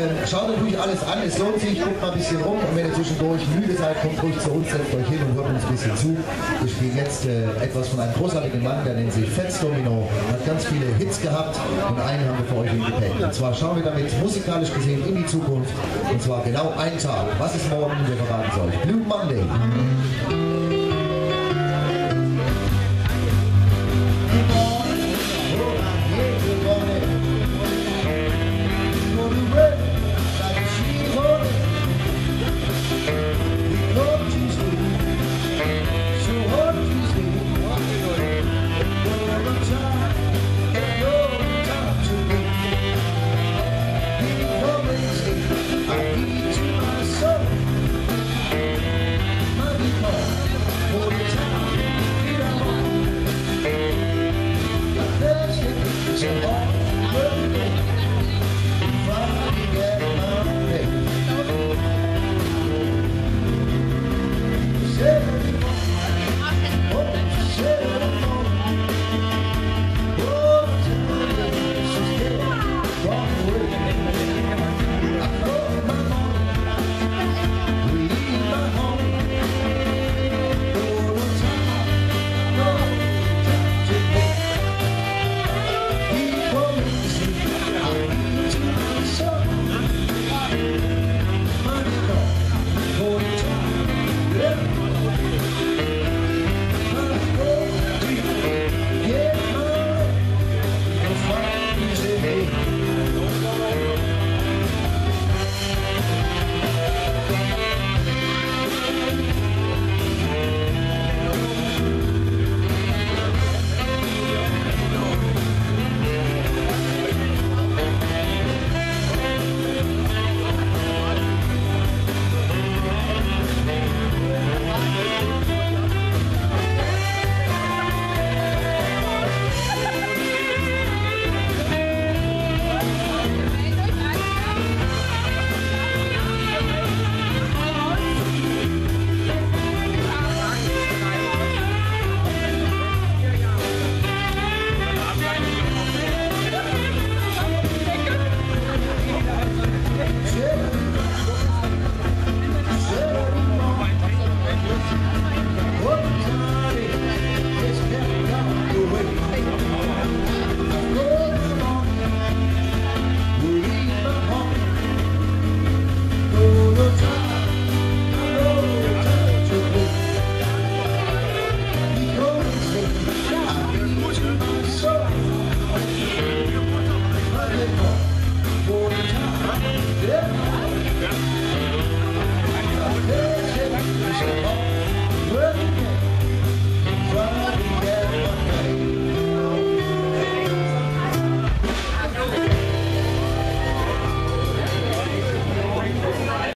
äh, schaut euch ruhig alles an, es lohnt sich, guckt mal ein bisschen rum und wenn ihr zwischendurch müde seid, kommt ruhig zu uns, setzt euch hin und hört uns ein bisschen zu. Wir spielen jetzt äh, etwas von einem großartigen Mann, der nennt sich Fats Domino, hat ganz viele Hits gehabt und einen haben wir für euch im Gepäck. Und zwar schauen wir damit musikalisch gesehen in die Zukunft und zwar genau einen Tag. Was ist morgen? Wir verraten es euch. Blue Monday.